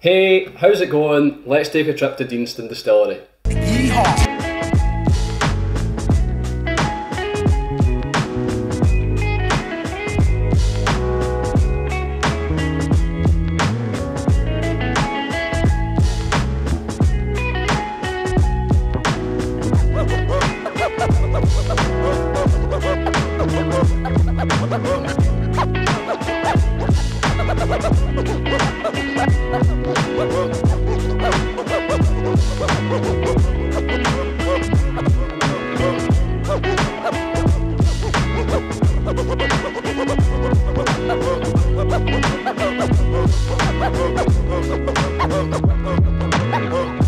Hey, how's it going? Let's take a trip to Deanston Distillery. Yeehaw! So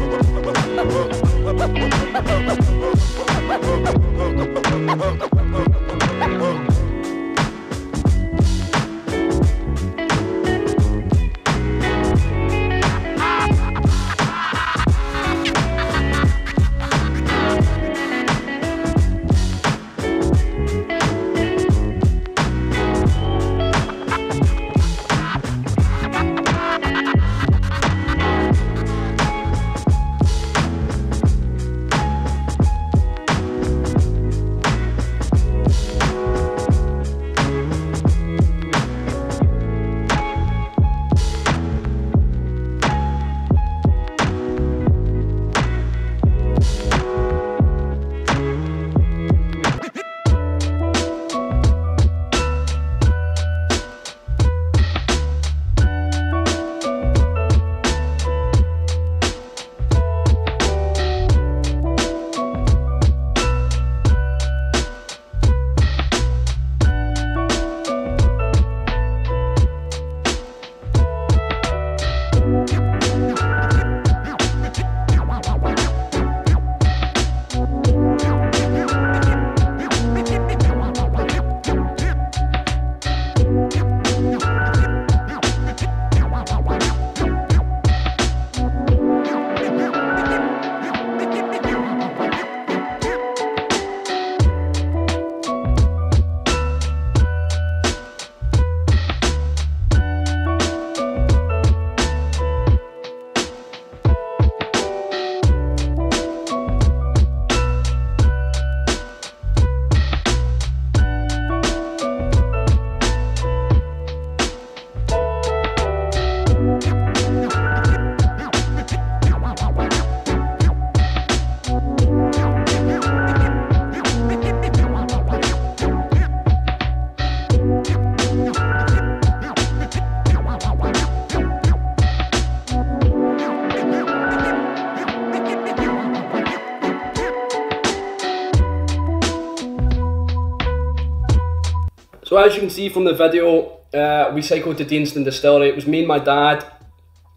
as you can see from the video, uh, we cycled to Deanston Distillery. It was me and my dad.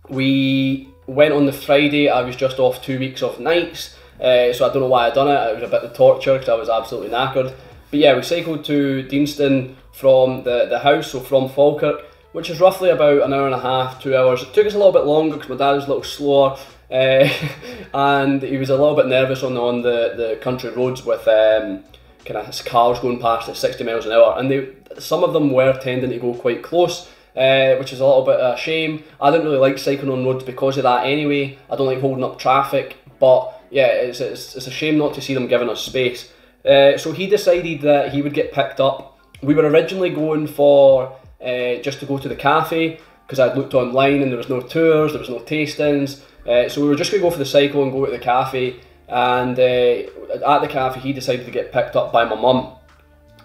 We went on the Friday. I was just off two weeks off nights. Uh, so I don't know why I done it. It was a bit of torture because I was absolutely knackered. But yeah, we cycled to Deanston from the, the house, so from Falkirk, which is roughly about an hour and a half, two hours. It took us a little bit longer because my dad was a little slower. Uh, and he was a little bit nervous on, on the, the country roads with um, kind of cars going past at 60 miles an hour, and they some of them were tending to go quite close. Uh, which is a little bit of a shame. I didn't really like cycling on roads because of that anyway. I don't like holding up traffic, but yeah, it's, it's, it's a shame not to see them giving us space. Uh, so he decided that he would get picked up. We were originally going for uh, just to go to the cafe because I'd looked online and there was no tours, there was no tastings. So we were just going to go for the cycle and go to the cafe. And uh, at the cafe, he decided to get picked up by my mum.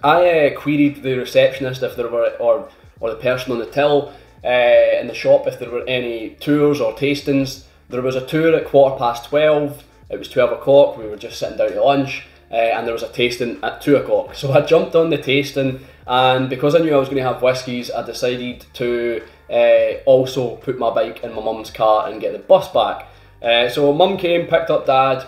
I uh, queried the receptionist if there were, or or the person on the till uh, in the shop if there were any tours or tastings. There was a tour at quarter past twelve. It was twelve o'clock. We were just sitting down to lunch, uh, and there was a tasting at two o'clock. So I jumped on the tasting, and because I knew I was going to have whiskies, I decided to uh, also put my bike in my mum's car and get the bus back. Uh, so mum came, picked up dad.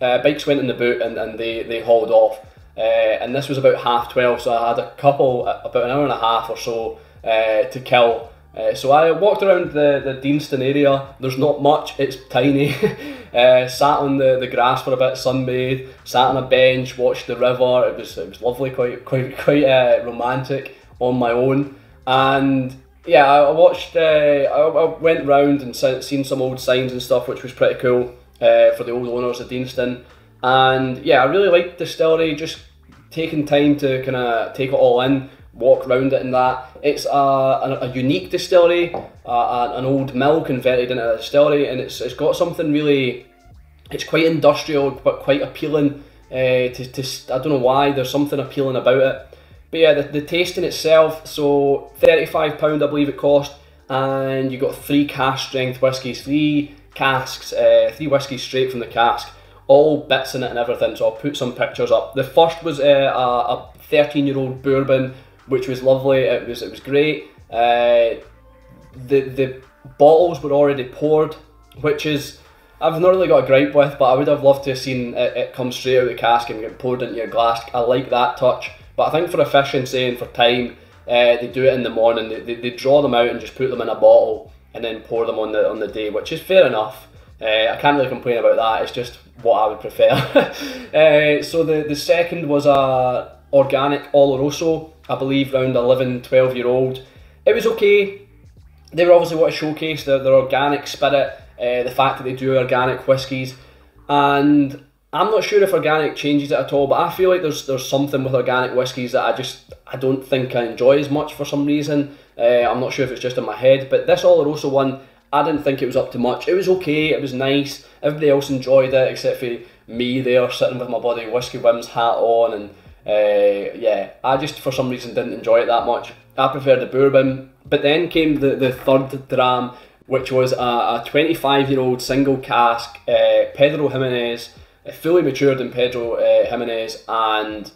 Uh, bikes went in the boot, and, and they they hauled off. Uh, and this was about half 12, so I had a couple, about an hour and a half or so uh, to kill. Uh, so I walked around the, the Deanston area, there's not much, it's tiny. uh, sat on the, the grass for a bit, sunbathed, sat on a bench, watched the river, it was, it was lovely, quite, quite, quite uh, romantic on my own. And yeah, I watched, uh, I, I went round and seen some old signs and stuff, which was pretty cool uh, for the old owners of Deanston. And yeah, I really liked the distillery, just taking time to kind of take it all in, walk around it and that. It's a, a, a unique distillery, uh, an old mill converted into a distillery, and it's, it's got something really, it's quite industrial but quite appealing. Uh, to, to, I don't know why, there's something appealing about it. But yeah, the, the tasting itself, so £35 I believe it cost, and you got three cask strength whiskies, three casks, uh, three whiskies straight from the cask all bits in it and everything. So I'll put some pictures up. The first was uh, a 13 year old bourbon, which was lovely. It was it was great. Uh, the the bottles were already poured, which is I've not really got a gripe with, but I would have loved to have seen it, it come straight out of the cask and get poured into your glass. I like that touch, but I think for efficiency and for time, uh, they do it in the morning. They, they, they draw them out and just put them in a bottle and then pour them on the on the day, which is fair enough. Uh, I can't really complain about that. It's just what I would prefer. uh, so the, the second was a organic Oloroso, I believe around 11, 12 year old. It was okay. They were obviously want to showcase their, their organic spirit, uh, the fact that they do organic whiskies, and I'm not sure if organic changes it at all, but I feel like there's there's something with organic whiskies that I just I don't think I enjoy as much for some reason. Uh, I'm not sure if it's just in my head, but this Oloroso one I didn't think it was up to much. It was okay, it was nice. Everybody else enjoyed it except for me there sitting with my bloody Whisky Whims hat on and uh, yeah, I just for some reason didn't enjoy it that much. I preferred the bourbon. But then came the, the third dram, which was a, a 25 year old single cask uh, Pedro Ximénez, fully matured in Pedro uh, Ximénez, and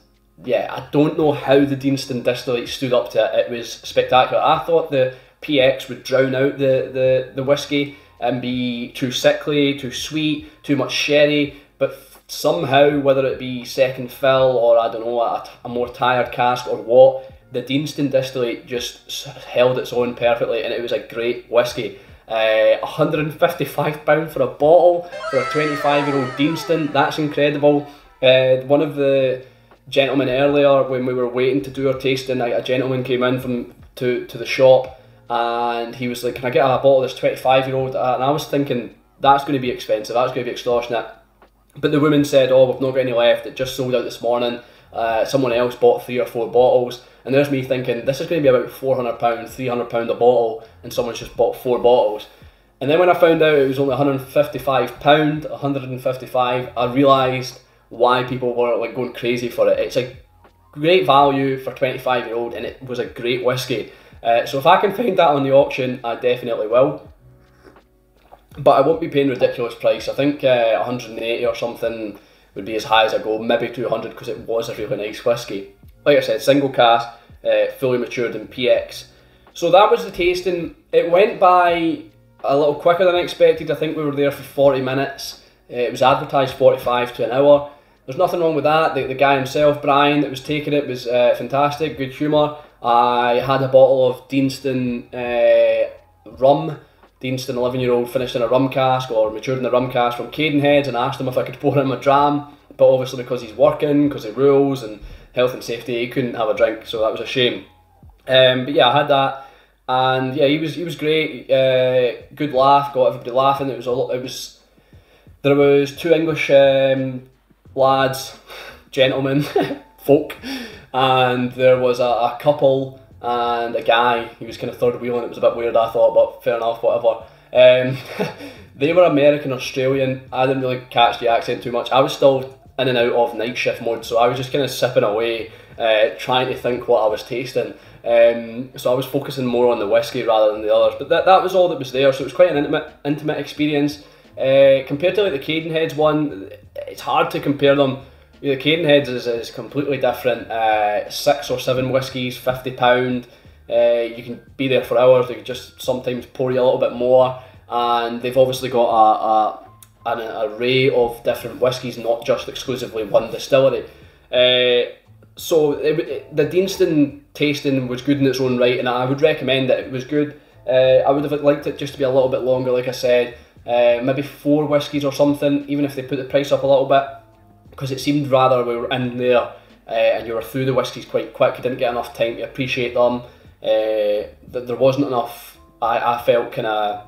yeah, I don't know how the Deanston distillate stood up to it. It was spectacular. I thought the PX would drown out the, the, the whiskey and be too sickly, too sweet, too much sherry. But somehow, whether it be second fill or I don't know, a, a more tired cask or what, the Deanston distillate just held its own perfectly and it was a great whiskey. Uh, £155 for a bottle for a 25 year old Deanston, that's incredible. Uh, one of the gentlemen earlier, when we were waiting to do our tasting, a, a gentleman came in from to, to the shop and he was like, "Can I get a bottle of this twenty-five year old?" And I was thinking that's going to be expensive. That's going to be extortionate. But the woman said, "Oh, we've not got any left. It just sold out this morning. Uh, someone else bought three or four bottles." And there's me thinking, this is going to be about four hundred pound, three hundred pound a bottle, and someone's just bought four bottles. And then when I found out it was only 155 pound, 155, I realised why people were like going crazy for it. It's a great value for 25 year old, and it was a great whiskey. Uh, so if I can find that on the auction, I definitely will. But I won't be paying ridiculous price. I think uh, 180 or something would be as high as I go, maybe 200 because it was a really nice whiskey. Like I said, single cask, uh, fully matured in PX. So that was the tasting. It went by a little quicker than I expected. I think we were there for 40 minutes. Uh, it was advertised 45 to an hour. There's nothing wrong with that. The, the guy himself, Brian, that was taking it was uh, fantastic, good humour. I had a bottle of Deanston uh, rum. Deanston 11 year old finished in a rum cask or matured in a rum cask from Cadenheads and asked him if I could pour him a dram. But obviously, because he's working, because of rules and health and safety, he couldn't have a drink, so that was a shame. Um, but yeah, I had that, and yeah, he was he was great. Uh, good laugh, got everybody laughing. It was a lot. it was there was two English um, lads, gentlemen, folk and there was a, a couple and a guy. He was kind of third wheeling. It was a bit weird, I thought, but fair enough, whatever. Um, they were American Australian. I didn't really catch the accent too much. I was still in and out of night shift mode, so I was just kind of sipping away, uh, trying to think what I was tasting. Um, so I was focusing more on the whiskey rather than the others. But that, that was all that was there. So it was quite an intimate intimate experience. Uh, compared to like the Cadenheads one, it's hard to compare them. The Cadenheads is, is completely different. Uh, six or seven whiskies, fifty pound. Uh, you can be there for hours. They just sometimes pour you a little bit more, and they've obviously got a, a an array of different whiskies, not just exclusively one distillery. Uh, so it, it, the Deanston tasting was good in its own right, and I would recommend that it was good. Uh, I would have liked it just to be a little bit longer, like I said, uh, maybe four whiskies or something, even if they put the price up a little bit, because it seemed rather we were in there uh, and you were through the whiskies quite quick. You didn't get enough time to appreciate them. Uh, there wasn't enough. I, I felt kind of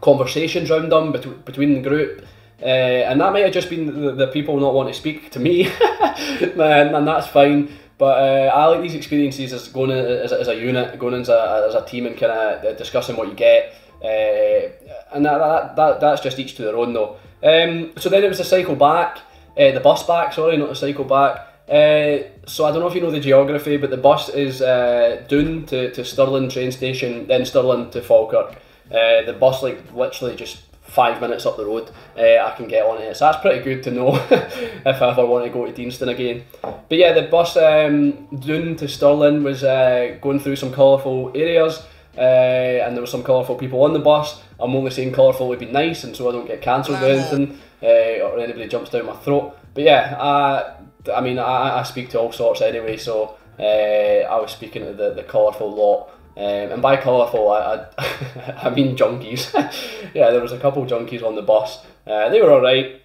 conversations around them bet- between the group. Uh, and that might have just been the, the people not wanting to speak to me, and, and that's fine. But uh, I like these experiences as going in, as, as a unit, going in as a, as a team, and kind of discussing what you get. Uh, and that, that, that that's just each to their own though. Um, so then it was the cycle back, uh, the bus back. Sorry, not the cycle back. Uh, so I don't know if you know the geography, but the bus is uh, Doune to, to Stirling train station, then Stirling to Falkirk. Uh, the bus like literally just five minutes up the road uh, I can get on it. So that's pretty good to know if I ever want to go to Deanston again. But yeah, the bus um, Doune to Stirling was uh, going through some colourful areas uh, and there were some colourful people on the bus. I'm only saying colourful would be nice and so I don't get cancelled or anything uh, or anybody jumps down my throat. But yeah, I, I mean, I, I speak to all sorts anyway, so uh, I was speaking to the, the colourful lot. Um, and by colourful, I, I, I mean junkies. yeah, there was a couple junkies on the bus. Uh, they were alright.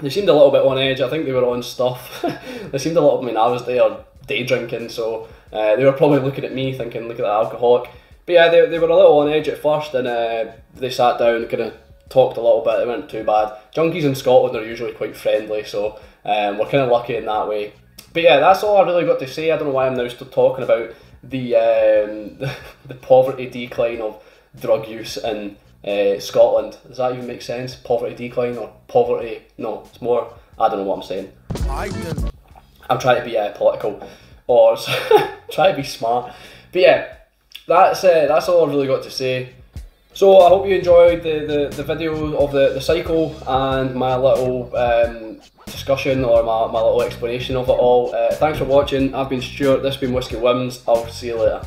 They seemed a little bit on edge. I think they were on stuff. they seemed a little. I mean, I was there day drinking, so uh, they were probably looking at me, thinking, "Look at that alcoholic." But yeah, they, they were a little on edge at first, and uh, they sat down, kind of talked a little bit. It weren't too bad. Junkies in Scotland are usually quite friendly, so um, we're kind of lucky in that way. But yeah, that's all I really got to say. I don't know why I'm now still talking about the um, the, the poverty decline of drug use in uh, Scotland. Does that even make sense? Poverty decline or poverty? No, it's more. I don't know what I'm saying. I I'm trying to be uh, political or try to be smart. But yeah, that's uh, that's all I've really got to say. So I hope you enjoyed the, the, the video of the, the cycle and my little um, discussion or my, my little explanation of it all. Uh, thanks for watching. I've been Stuart, this has been Whisky Whims. I'll see you later.